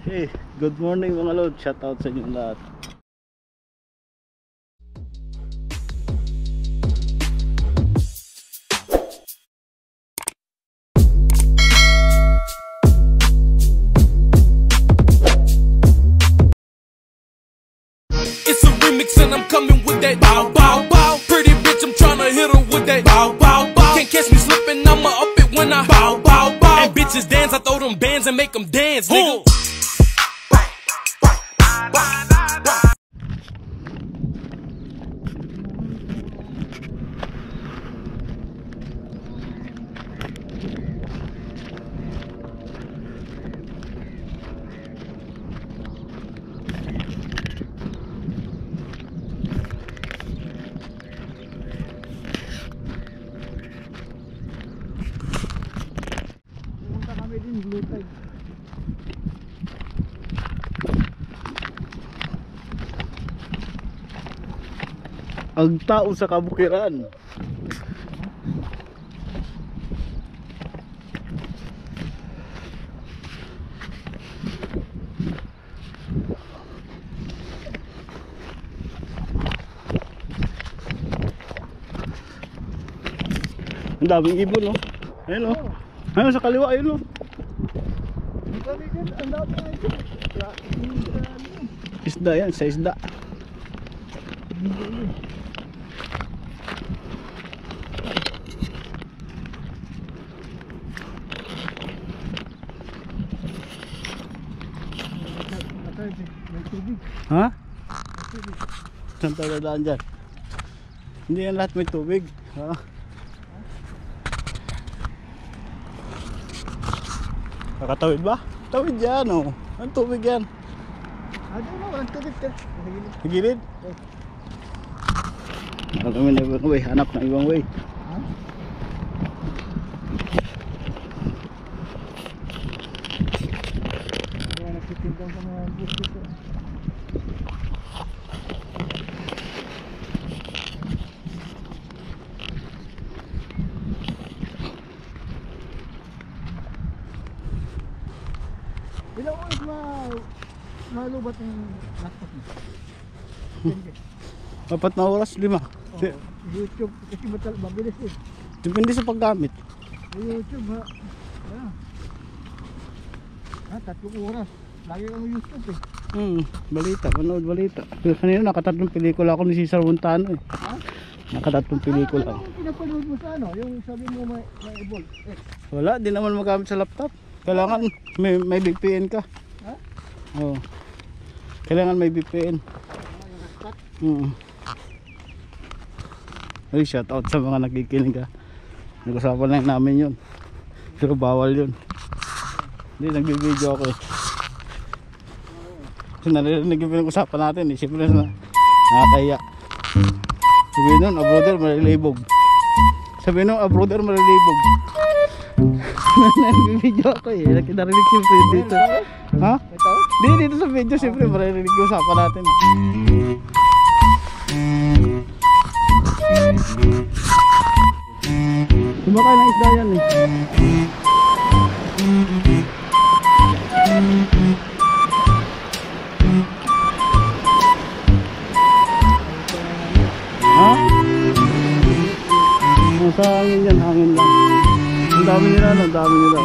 Hey, good morning mga lord. Shout out sa inyo lahat. It's a remix and I'm coming with that bow bow bow. Pretty bitch, I'm tryna hit her with that bow bow bow. Can't catch me slipping, I'ma up it when I bow bow bow. And bitches dance, I throw them bands and make them dance, nigga. Ang tao sa kabukiran. Ang daming ibon, no? Ayun, no? Ayun, sa kaliwa, ayun, no? Isda yan, sa isda. Ha? Saan tayo dadaan dyan? Hindi yan lahat may tubig. Ha? Nakatawid ba? Tawid yan, oh. Ang tubig yan. Ano na, walang tubig ka. Nahilip. Sa gilid. Hanap kami ng ibang way. Hanap ng ibang way. Ha? Kaya nagtitindang sa mga bus dito. Ilang oras ma malubat yung laptop mo? Apat na oras, lima. Oh, YouTube kasi matal mabilis eh. Depende sa paggamit. YouTube ha. Ah. Ah, tatlong oras. Lagi kang YouTube eh. Hmm, balita, manood balita. Pero kanina nakatatlong pelikula ako ni Cesar Montano eh. Ha? Nakatatlong pelikula Ano ako. ang pinapanood mo sa ano? Yung sabi mo may, may evolve. Eh, Wala, di naman magamit sa laptop. Kailangan may, may VPN ka. Ha? Oo. Kailangan may VPN. hotspot. Mm. Ay, shout out sa mga nakikinig ha. Nag-usapan lang namin yun. Pero bawal yun. Hindi, nagbibideo ako eh. Kasi naririnig yung pinag-usapan natin eh. Siyempre na nakakaya. Sabi nun, a brother marilibog. Sabi nun, a brother marilibog. Nagbibideo ako eh. Narinig siyempre dito. Ha? Di, dito sa video siyempre maririnig yung usapan natin. Sumakay ng isda yan eh. Ha? Nasa hangin yan, hangin lang. Dami nila, ang dami nila.